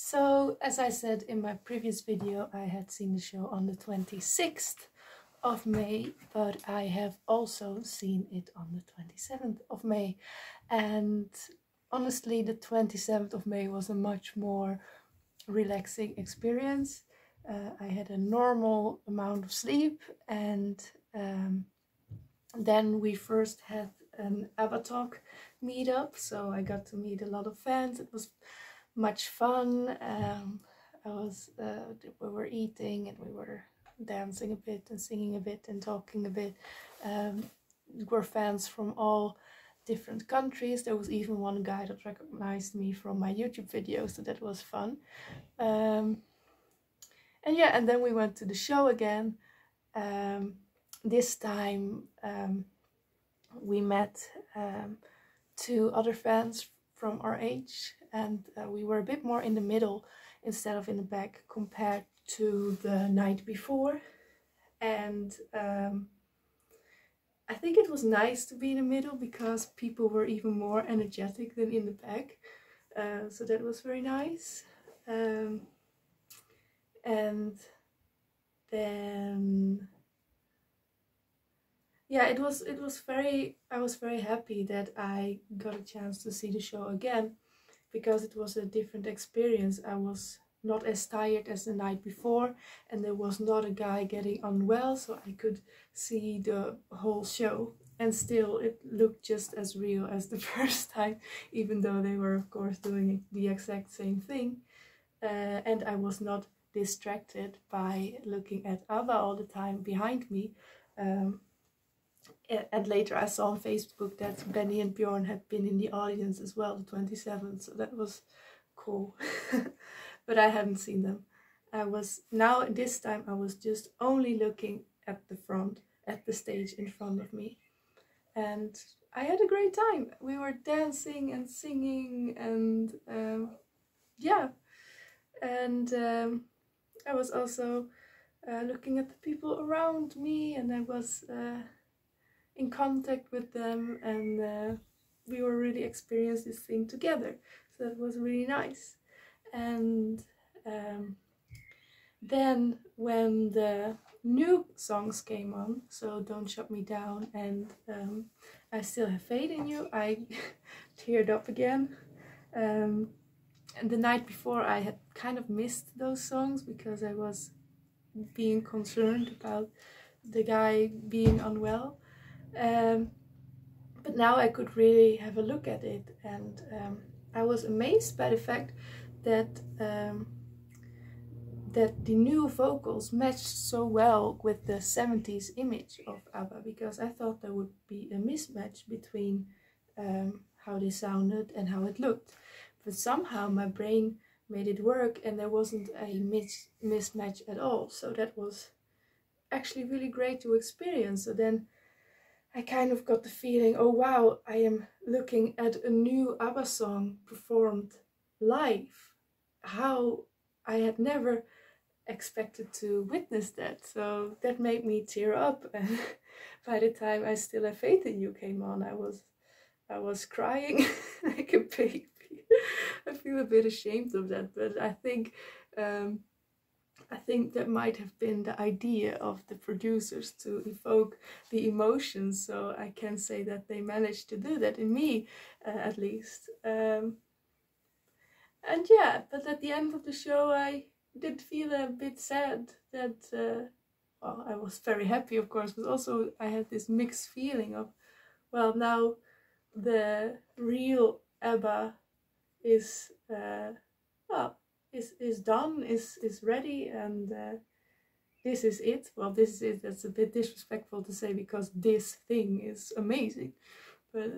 So, as I said in my previous video, I had seen the show on the 26th of May, but I have also seen it on the 27th of May. And honestly, the 27th of May was a much more relaxing experience. Uh, I had a normal amount of sleep, and um, then we first had an ABBA Talk meetup, so I got to meet a lot of fans. It was much fun. Um, I was uh, we were eating and we were dancing a bit and singing a bit and talking a bit. Um, were fans from all different countries. There was even one guy that recognized me from my YouTube videos, so that was fun. Um, and yeah, and then we went to the show again. Um, this time um, we met um, two other fans from our age and uh, we were a bit more in the middle instead of in the back compared to the night before. And um, I think it was nice to be in the middle because people were even more energetic than in the back. Uh, so that was very nice. Um, and then yeah it was it was very i was very happy that i got a chance to see the show again because it was a different experience. I was not as tired as the night before and there was not a guy getting unwell so i could see the whole show. And still it looked just as real as the first time even though they were of course doing the exact same thing. Uh, and i was not distracted by looking at ABBA all the time behind me. Um, and later I saw on Facebook that Benny and Bjorn had been in the audience as well, the 27th, so that was cool. but I hadn't seen them. I was now this time I was just only looking at the front, at the stage in front of me. And I had a great time. We were dancing and singing and um, yeah. And um, I was also uh, looking at the people around me and I was uh, in contact with them and uh, we were really experiencing this thing together. So that was really nice. And um, then when the new songs came on so don't shut me down and um, i still have faith in you i teared up again. Um, and the night before i had kind of missed those songs because i was being concerned about the guy being unwell um, but now I could really have a look at it and um, I was amazed by the fact that um, that the new vocals matched so well with the 70s image of ABBA because I thought there would be a mismatch between um, how they sounded and how it looked. But somehow my brain made it work and there wasn't a mis mismatch at all. So that was actually really great to experience. So then I kind of got the feeling, oh wow, I am looking at a new ABBA song performed live. How I had never expected to witness that. So that made me tear up and by the time I Still Have Faith in You came on, I was I was crying like a baby. I feel a bit ashamed of that, but I think um, I think that might have been the idea of the producers to evoke the emotions. So I can say that they managed to do that in me, uh, at least. Um, and yeah, but at the end of the show, I did feel a bit sad that. Uh, well, I was very happy, of course, but also I had this mixed feeling of, well, now the real ABBA is, uh, well, is is done, is is ready, and uh, this is it. Well, this is it. That's a bit disrespectful to say because this thing is amazing, but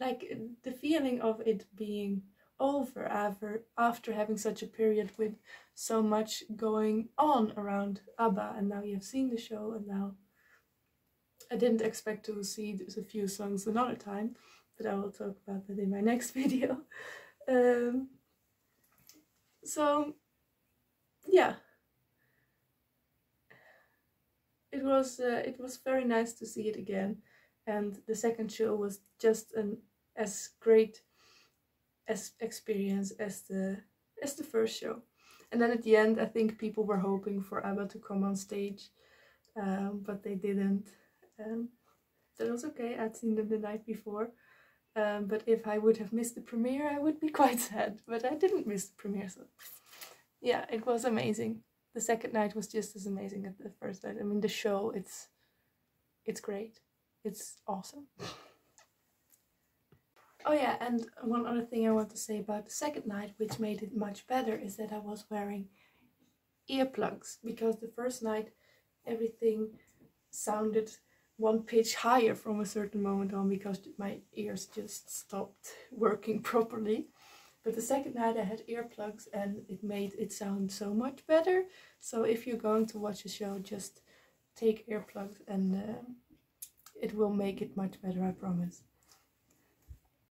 like the feeling of it being over after after having such a period with so much going on around ABBA, and now you've seen the show, and now I didn't expect to see a few songs another time, but I will talk about that in my next video. Um, so yeah it was uh, it was very nice to see it again and the second show was just an as great as experience as the as the first show. And then at the end, I think people were hoping for ABBA to come on stage, um, but they didn't. Um, that was okay, I'd seen them the night before. Um, but if I would have missed the premiere, I would be quite sad. But I didn't miss the premiere, so yeah, it was amazing. The second night was just as amazing as the first night. I mean, the show, it's it's great. It's awesome. Oh yeah, and one other thing I want to say about the second night, which made it much better, is that I was wearing earplugs because the first night everything sounded one pitch higher from a certain moment on because my ears just stopped working properly. But the second night I had earplugs and it made it sound so much better. So if you're going to watch a show, just take earplugs and uh, it will make it much better, I promise.